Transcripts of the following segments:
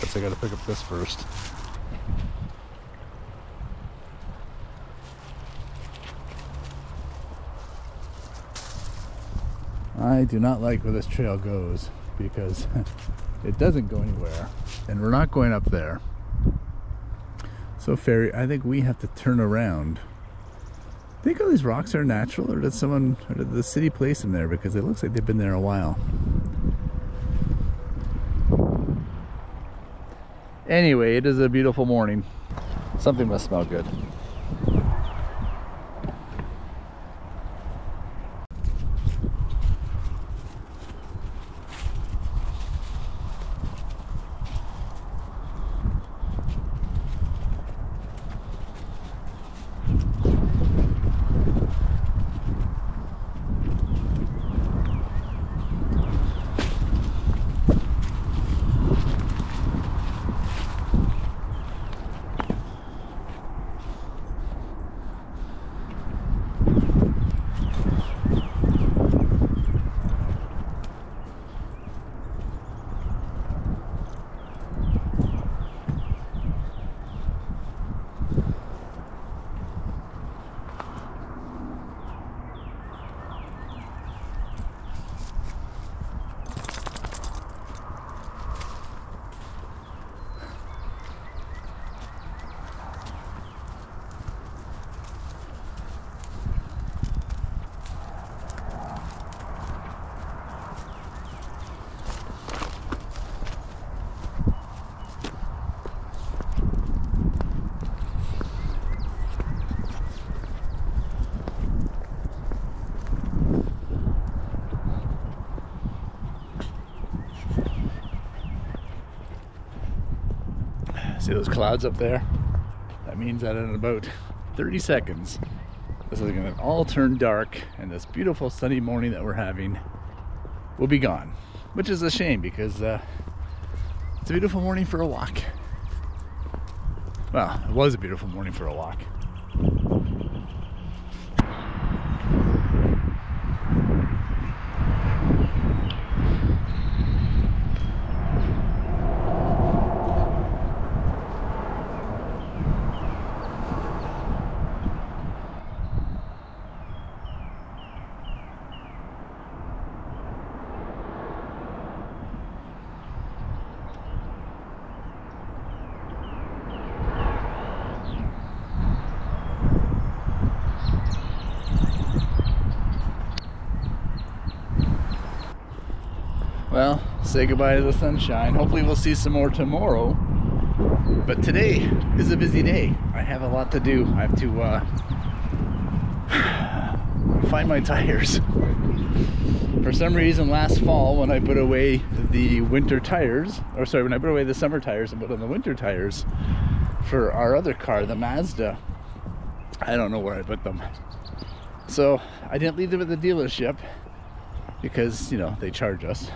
Guess I gotta pick up this first. I do not like where this trail goes because it doesn't go anywhere and we're not going up there. So Ferry, I think we have to turn around. Think all these rocks are natural or did someone or did the city place them there because it looks like they've been there a while. Anyway, it is a beautiful morning. Something must smell good. See those clouds up there? That means that in about 30 seconds, this is gonna all turn dark and this beautiful sunny morning that we're having will be gone. Which is a shame because uh, it's a beautiful morning for a walk. Well, it was a beautiful morning for a walk. Well, say goodbye to the sunshine. Hopefully we'll see some more tomorrow. But today is a busy day. I have a lot to do. I have to uh, find my tires. For some reason last fall when I put away the winter tires, or sorry, when I put away the summer tires and put on the winter tires for our other car, the Mazda, I don't know where I put them. So I didn't leave them at the dealership because, you know, they charge us.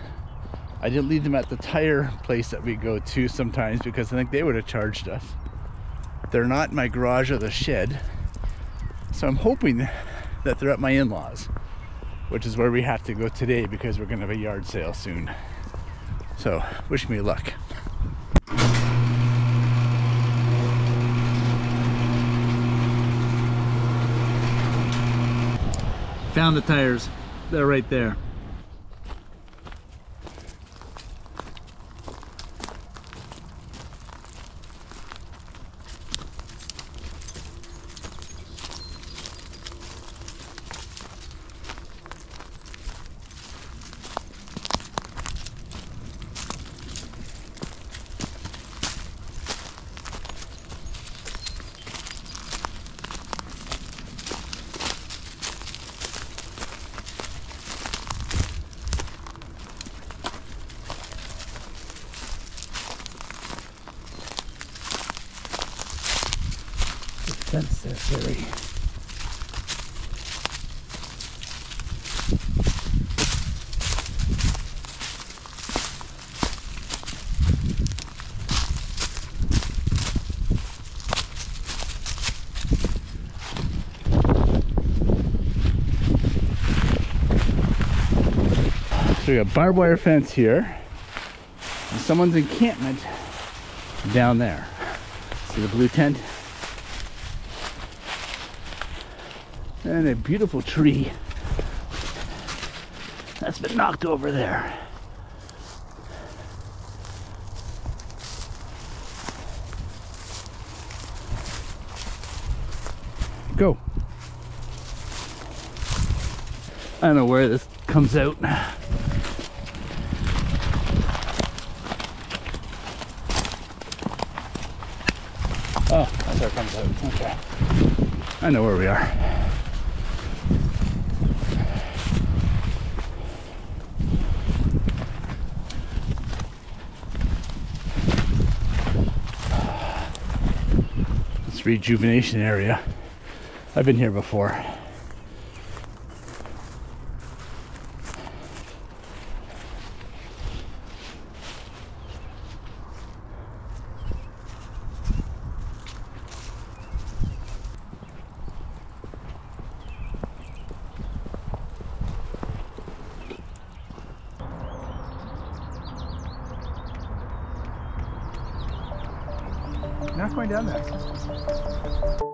I didn't leave them at the tire place that we go to sometimes because I think they would have charged us. They're not in my garage or the shed. So I'm hoping that they're at my in-laws, which is where we have to go today because we're gonna have a yard sale soon. So wish me luck. Found the tires. They're right there. Fence there, Harry. So we got barbed wire fence here. And someone's encampment down there. See the blue tent? And a beautiful tree that's been knocked over there. Go. I don't know where this comes out. Oh, that's where it comes out. Okay. I know where we are. Rejuvenation area. I've been here before. Going down there.